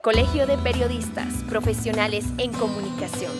Colegio de Periodistas Profesionales en Comunicación.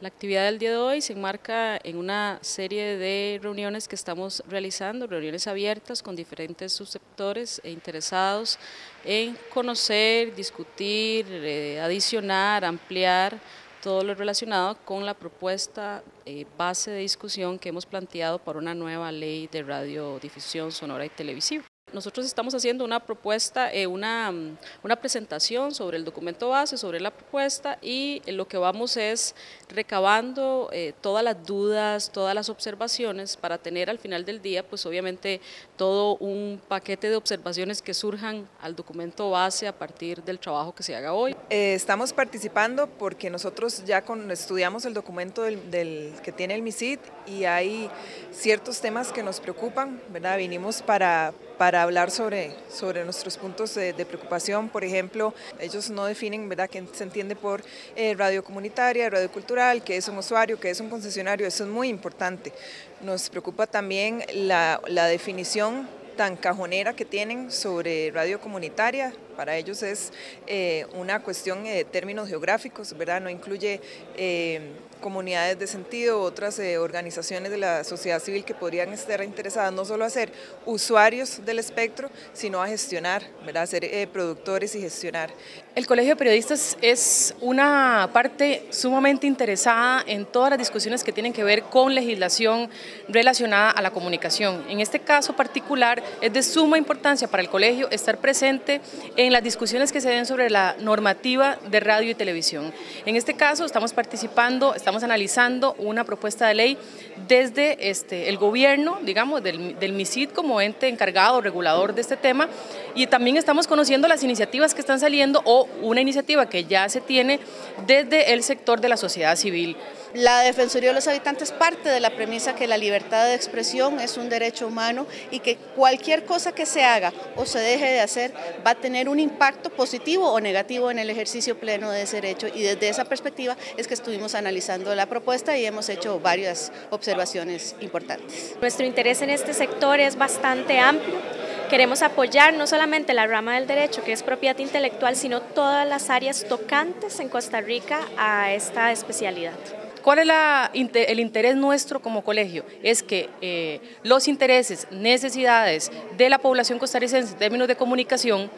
La actividad del día de hoy se enmarca en una serie de reuniones que estamos realizando, reuniones abiertas con diferentes subsectores e interesados en conocer, discutir, eh, adicionar, ampliar todo lo relacionado con la propuesta eh, base de discusión que hemos planteado para una nueva ley de radiodifusión sonora y televisiva. Nosotros estamos haciendo una propuesta, eh, una, mm, una, presentación sobre el documento base, sobre la propuesta y lo que vamos es recabando eh, todas las dudas, todas las observaciones para tener al final del día, pues obviamente todo un paquete de observaciones que surjan al documento base a partir del trabajo que se haga hoy. Eh, estamos participando porque nosotros ya con, estudiamos el documento del, del, que tiene el MISID y hay ciertos temas que nos preocupan, ¿verdad? Vinimos para para hablar sobre, sobre nuestros puntos de, preocupación. Por ejemplo, ellos no definen ¿verdad? qué se entiende por eh, radio comunitaria, radio cultural, qué es un usuario, qué es un concesionario, eso es muy importante. Nos preocupa también la, la definición tan cajonera que tienen sobre radio comunitaria. Para ellos es eh, una cuestión de términos geográficos, ¿verdad? No incluye eh, comunidades de sentido, otras eh, organizaciones de la sociedad civil que podrían estar interesadas no solo a ser usuarios del espectro, sino a gestionar, ¿verdad? ser productores y gestionar. El Colegio de Periodistas es una parte sumamente interesada en todas las discusiones que tienen que ver con legislación relacionada a la comunicación. En este caso particular es de suma importancia para el colegio estar presente en las discusiones que se den sobre la normativa de radio y televisión. En este caso estamos participando, estamos analizando una propuesta de ley desde este, el gobierno, digamos, del, del MISID como ente encargado, regulador de este tema, y también estamos conociendo las iniciativas que están saliendo o una iniciativa que ya se tiene desde el sector de la sociedad civil. La Defensoría de los Habitantes parte de la premisa que la libertad de expresión es un derecho humano y que cualquier cosa que se haga o se deje de hacer va a tener un impacto positivo o negativo en el ejercicio pleno de ese derecho y desde esa perspectiva es que estuvimos analizando la propuesta y hemos hecho varias observaciones importantes. Nuestro interés en este sector es bastante amplio Queremos apoyar no solamente la rama del derecho, que es propiedad intelectual, sino todas las áreas tocantes en Costa Rica a esta especialidad. ¿Cuál es el interés nuestro como colegio? Es que eh, los intereses, necesidades de la población costarricense en términos de comunicación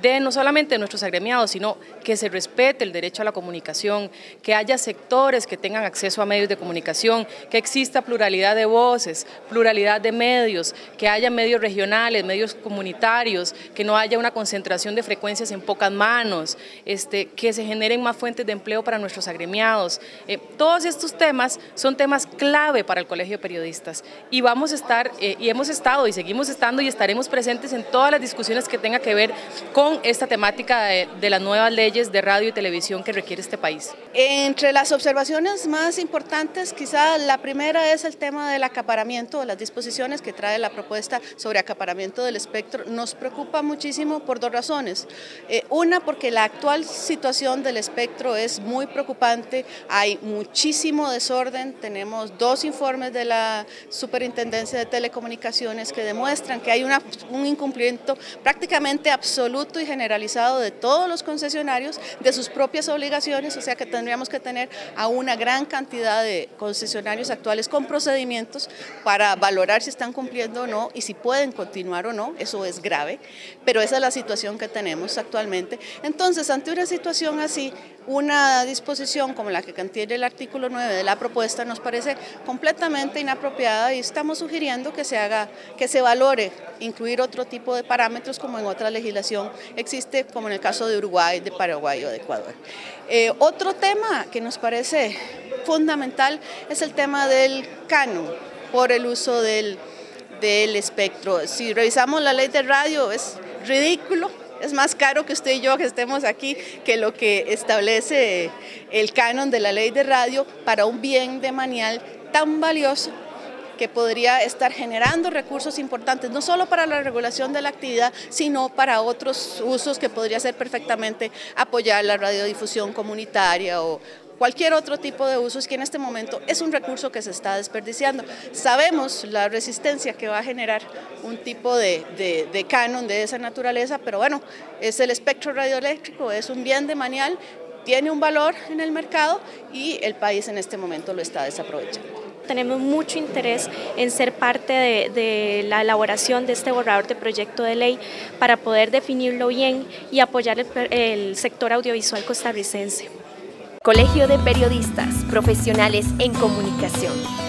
de no solamente nuestros agremiados, sino que se respete el derecho a la comunicación, que haya sectores que tengan acceso a medios de comunicación, que exista pluralidad de voces, pluralidad de medios, que haya medios regionales, medios comunitarios, que no haya una concentración de frecuencias en pocas manos, este, que se generen más fuentes de empleo para nuestros agremiados. Eh, todos estos temas son temas clave para el Colegio de Periodistas y vamos a estar, eh, y hemos estado y seguimos estando y estaremos presentes en todas las discusiones que tengan que ver con esta temática de, las nuevas leyes de radio y televisión que requiere este país? Entre las observaciones más importantes, quizá la primera es el tema del acaparamiento, las disposiciones que trae la propuesta sobre acaparamiento del espectro. Nos preocupa muchísimo por dos razones. Eh, una, porque la actual situación del espectro es muy preocupante, hay muchísimo desorden, tenemos dos informes de la Superintendencia de Telecomunicaciones que demuestran que hay un incumplimiento prácticamente absoluto y generalizado de todos los concesionarios de sus propias obligaciones, o sea que tendríamos que tener a una gran cantidad de concesionarios actuales con procedimientos para valorar si están cumpliendo o no y si pueden continuar o no, eso es grave, pero esa es la situación que tenemos actualmente. Entonces, ante una situación así, una disposición como la que contiene el artículo 9 de la propuesta nos parece completamente inapropiada y estamos sugiriendo que se haga, que se valore incluir otro tipo de parámetros como en otra legislación existe, como en el caso de Uruguay, de Paraguay o de Ecuador. Eh, otro tema que nos parece fundamental es el tema del canon por el uso del, del espectro. Si revisamos la ley de radio es ridículo es más caro que usted y yo que estemos aquí que lo que establece el canon de la ley de radio para un bien de manial tan valioso que podría estar generando recursos importantes, no solo para la regulación de la actividad, sino para otros usos que podría ser perfectamente apoyar la radiodifusión comunitaria o, cualquier otro tipo de usos que en este momento es un recurso que se está desperdiciando. Sabemos la resistencia que va a generar un tipo de, canon de esa naturaleza, pero bueno, es el espectro radioeléctrico, es un bien de manial, tiene un valor en el mercado y el país en este momento lo está desaprovechando. Tenemos mucho interés en ser parte de, la elaboración de este borrador de proyecto de ley para poder definirlo bien y apoyar el sector audiovisual costarricense. Colegio de Periodistas Profesionales en Comunicación.